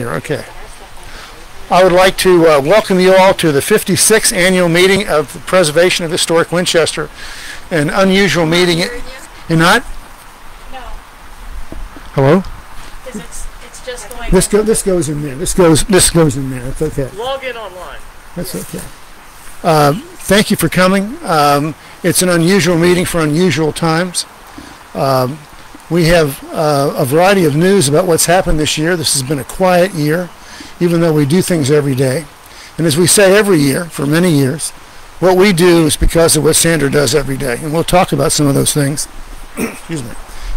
Here, okay. I would like to uh, welcome you all to the 56th annual meeting of the Preservation of Historic Winchester. An unusual meeting. You're not? No, Hello? it's, it's just going. This go, this goes in there. This goes this goes in there. It's okay. Log in online. That's okay. Um, thank you for coming. Um, it's an unusual meeting for unusual times. Um, we have uh, a variety of news about what's happened this year. This has been a quiet year, even though we do things every day. And as we say every year for many years, what we do is because of what Sandra does every day. And we'll talk about some of those things. Excuse me.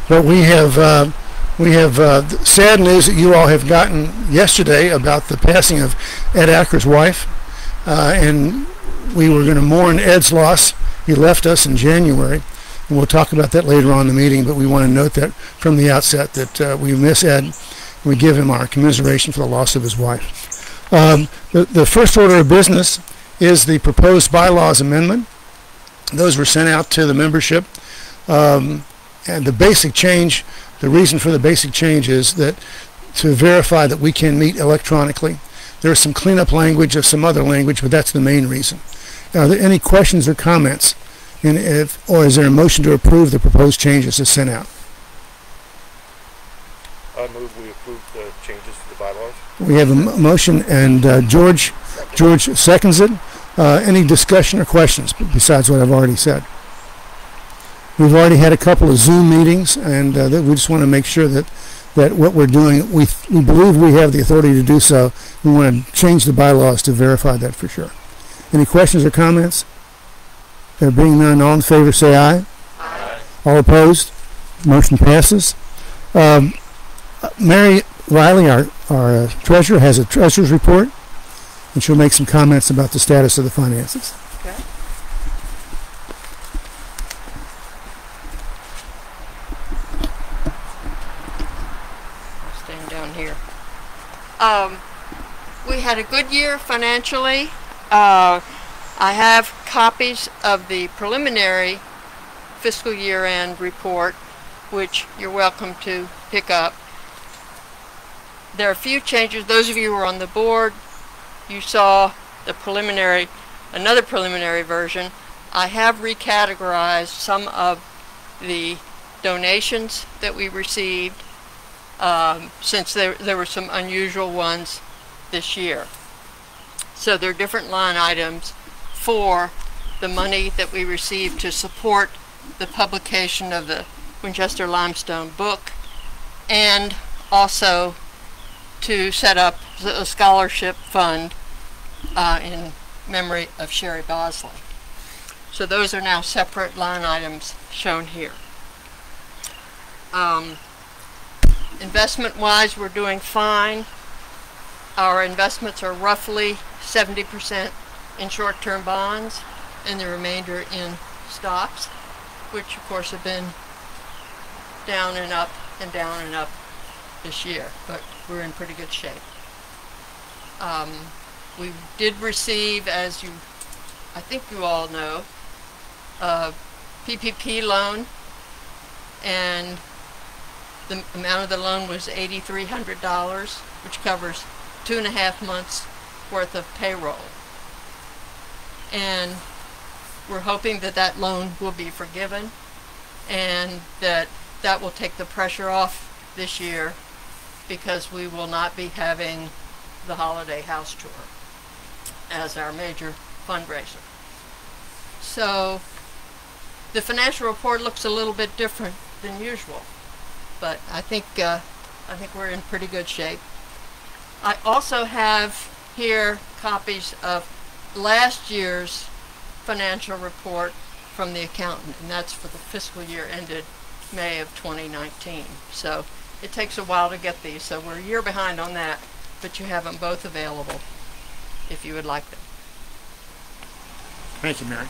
But we have uh, we have uh, sad news that you all have gotten yesterday about the passing of Ed Acker's wife, uh, and we were going to mourn Ed's loss. He left us in January, we'll talk about that later on in the meeting. But we want to note that from the outset that uh, we miss Ed. We give him our commiseration for the loss of his wife. Um, the, the first order of business is the proposed bylaws amendment. Those were sent out to the membership. Um, and the basic change, the reason for the basic change is that to verify that we can meet electronically. There is some cleanup language of some other language, but that's the main reason. Are there any questions or comments? And if, or is there a motion to approve the proposed changes as sent out? I move we approve the changes to the bylaws. We have a motion, and uh, George, George seconds it. Uh, any discussion or questions besides what I've already said? We've already had a couple of Zoom meetings, and uh, that we just want to make sure that, that what we're doing, we, we believe we have the authority to do so. We want to change the bylaws to verify that for sure. Any questions or comments? There being none, all in favor say aye. Aye. All opposed? Motion passes. Um, Mary Riley, our, our uh, treasurer, has a treasurer's report, and she'll make some comments about the status of the finances. Okay. Stand down here. Um, we had a good year financially. Uh, I have copies of the preliminary fiscal year end report, which you're welcome to pick up. There are a few changes. Those of you who are on the board, you saw the preliminary, another preliminary version. I have recategorized some of the donations that we received um, since there, there were some unusual ones this year. So there are different line items for the money that we received to support the publication of the Winchester Limestone book and also to set up a scholarship fund uh, in memory of Sherry Bosley. So those are now separate line items shown here. Um, Investment wise, we're doing fine. Our investments are roughly 70% in short term bonds and the remainder in stocks, which of course have been down and up and down and up this year, but we're in pretty good shape. Um, we did receive, as you, I think you all know, a PPP loan and the amount of the loan was $8,300, which covers two and a half months worth of payroll. And we're hoping that that loan will be forgiven and that that will take the pressure off this year because we will not be having the holiday house tour as our major fundraiser. So the financial report looks a little bit different than usual but I think uh, I think we're in pretty good shape. I also have here copies of last year's financial report from the accountant, and that's for the fiscal year ended May of 2019. So it takes a while to get these, so we're a year behind on that, but you have them both available if you would like them. Thank you, Mary.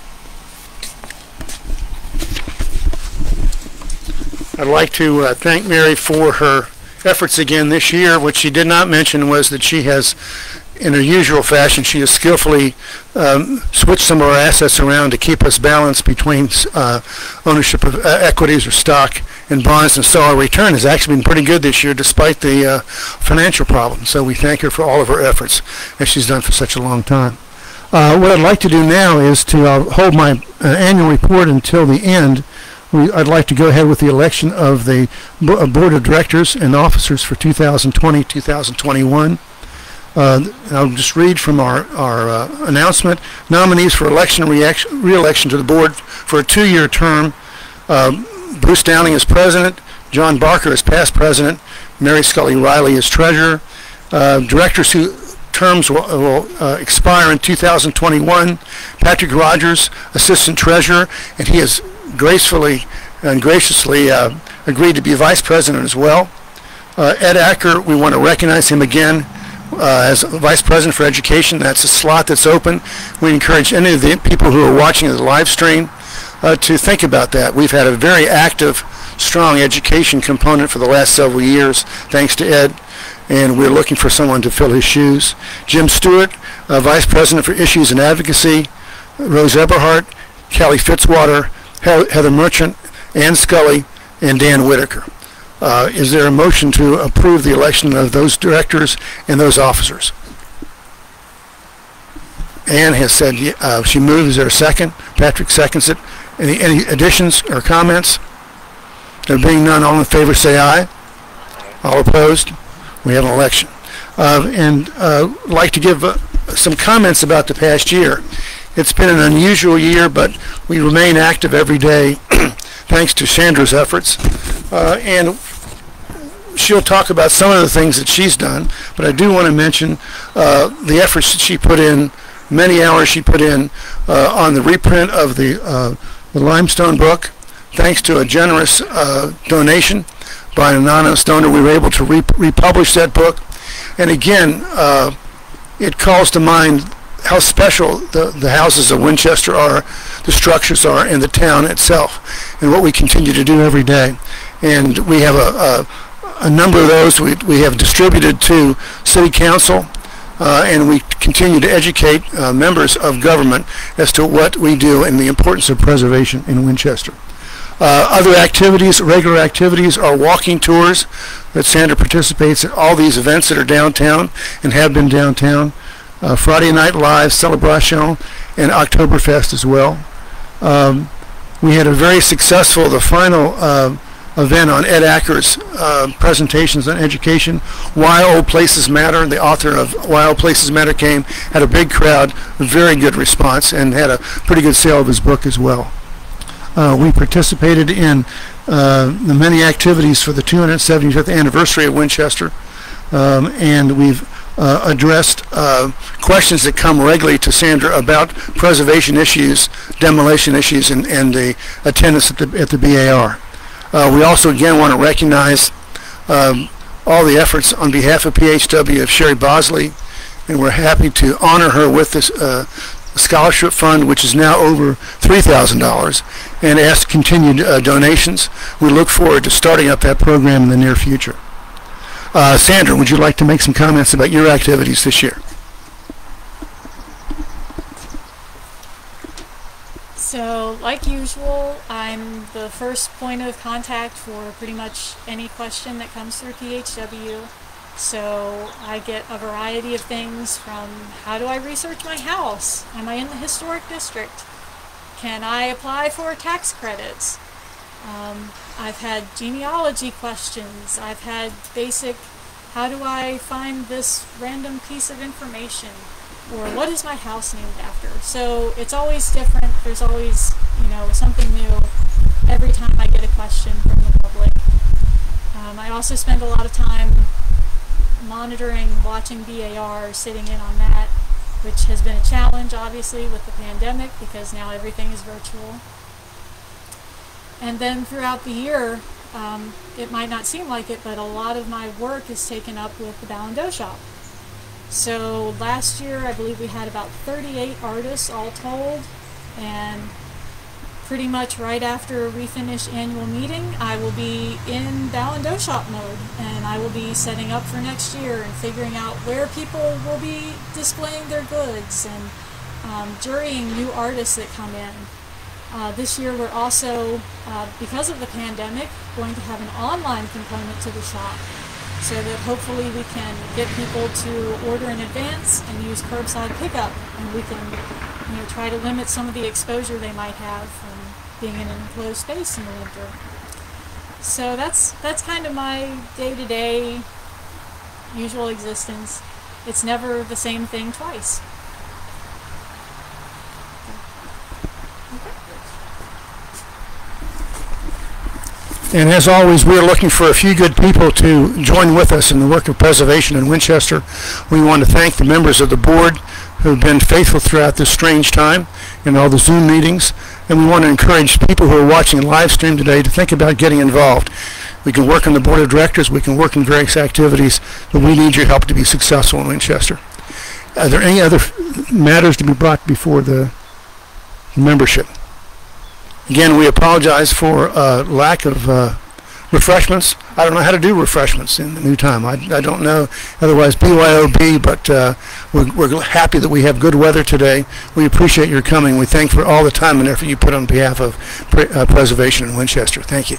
I'd like to uh, thank Mary for her efforts again this year. What she did not mention was that she has, in her usual fashion, she has skillfully um, switched some of our assets around to keep us balanced between uh, ownership of uh, equities or stock and bonds, and so our return has actually been pretty good this year despite the uh, financial problems. So we thank her for all of her efforts as she's done for such a long time. Uh, what I'd like to do now is to uh, hold my uh, annual report until the end. We, I'd like to go ahead with the election of the bo- board of directors and officers for 2020-2021. Uh, I'll just read from our, our uh, announcement. Nominees for election re-election to the board for a two-year term. Uh, Bruce Downing is president. John Barker is past president. Mary Scully Riley is treasurer. Uh, directors who terms will, will uh, expire in 2021. Patrick Rogers, assistant treasurer, and he has gracefully and graciously uh, agreed to be vice president as well. Ed Acker, we want to recognize him again uh, as Vice President for Education. That's a slot that's open. We encourage any of the people who are watching the live stream uh, to think about that. We've had a very active, strong education component for the last several years, thanks to Ed, and we're looking for someone to fill his shoes. Jim Stewart, uh, Vice President for Issues and Advocacy, Rose Eberhardt, Kelly Fitzwater, He- Heather Merchant, Ann Scully, and Dan Whitaker. Uh, is there a motion to approve the election of those directors and those officers? Ann has said, uh, she moves. Is there a second? Patrick seconds it. Any, any additions or comments? There being none, all in favor say aye. All opposed? We have an election. Uh, and uh, like to give uh, some comments about the past year. It's been an unusual year, but we remain active every day thanks to Sandra's efforts. Uh, and she'll talk about some of the things that she's done, but I do want to mention uh, the efforts that she put in, many hours she put in uh, on the reprint of the, uh, the Limestone book. Thanks to a generous uh, donation by an anonymous donor, we were able to re- republish that book. And again, uh, it calls to mind how special the, the houses of Winchester are, the structures are, and the town itself, and what we continue to do every day. And we have a, a, a number of those we, we have distributed to City Council, uh, and we continue to educate uh, members of government as to what we do and the importance of preservation in Winchester. Uh, other activities, regular activities, are walking tours that Sandra participates in all these events that are downtown and have been downtown. Uh, Friday Night Live, Celebration, and Oktoberfest as well. Um, we had a very successful, the final uh, event on Ed Acker's uh, presentations on education. Why Old Places Matter, the author of Why Old Places Matter came, had a big crowd, very good response, and had a pretty good sale of his book as well. Uh, we participated in uh, the many activities for the 275th anniversary of Winchester, um, and we've uh, addressed uh, questions that come regularly to Sandra about preservation issues, demolition issues, and, and the attendance at the, at the BAR. Uh, we also again want to recognize um, all the efforts on behalf of PHW of Sherry Bosley, and we're happy to honor her with this uh, scholarship fund, which is now over $3,000, and ask continued uh, donations. We look forward to starting up that program in the near future. Uh, Sandra, would you like to make some comments about your activities this year? So, like usual, I'm the first point of contact for pretty much any question that comes through PHW. So, I get a variety of things from how do I research my house? Am I in the historic district? Can I apply for tax credits? Um, I've had genealogy questions. I've had basic how do I find this random piece of information? Or what is my house named after? So it's always different. There's always, you know, something new every time I get a question from the public. Um, I also spend a lot of time monitoring, watching BAR, sitting in on that, which has been a challenge, obviously, with the pandemic because now everything is virtual. And then throughout the year, um, it might not seem like it, but a lot of my work is taken up with the Balando shop. So last year, I believe we had about 38 artists all told, and pretty much right after we finish annual meeting, I will be in Balando shop mode, and I will be setting up for next year and figuring out where people will be displaying their goods and um, jurying new artists that come in. Uh, this year we're also, uh, because of the pandemic, going to have an online component to the shop so that hopefully we can get people to order in advance and use curbside pickup and we can you know, try to limit some of the exposure they might have from being in an enclosed space in the winter. So that's that's kind of my day-to-day usual existence. It's never the same thing twice. And as always, we are looking for a few good people to join with us in the work of preservation in Winchester. We want to thank the members of the board who have been faithful throughout this strange time in all the Zoom meetings. And we want to encourage people who are watching live stream today to think about getting involved. We can work on the board of directors, we can work in various activities, but we need your help to be successful in Winchester. Are there any other matters to be brought before the membership? Again, we apologize for uh, lack of uh, refreshments. I don't know how to do refreshments in the new time. I, I don't know. Otherwise, BYOB, but uh, we're, we're happy that we have good weather today. We appreciate your coming. We thank for all the time and effort you put on behalf of pre- uh, preservation in Winchester. Thank you.